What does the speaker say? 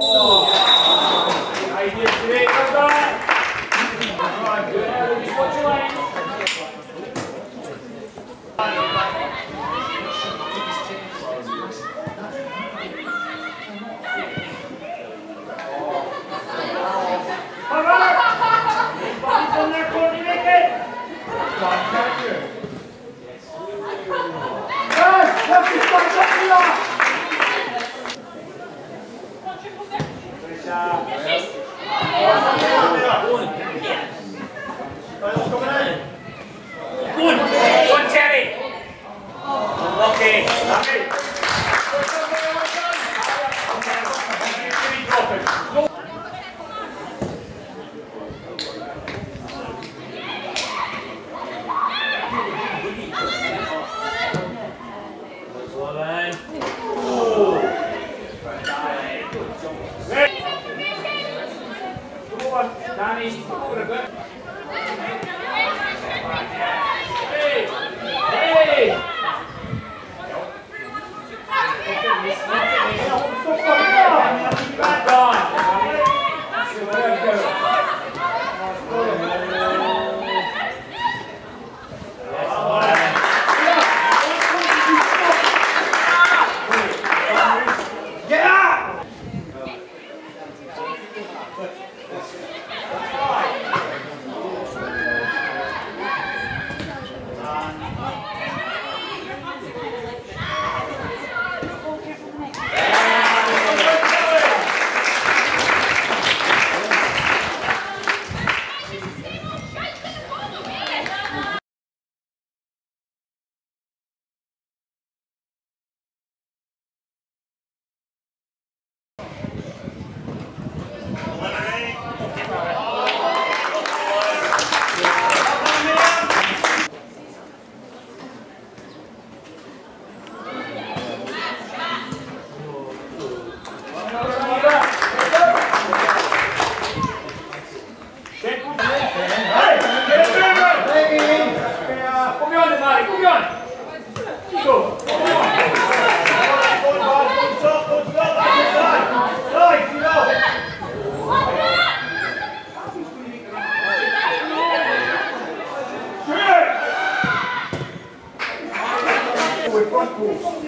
Oh, I did today, Fechar. Csoport, Dáni, Hey! Hey! course.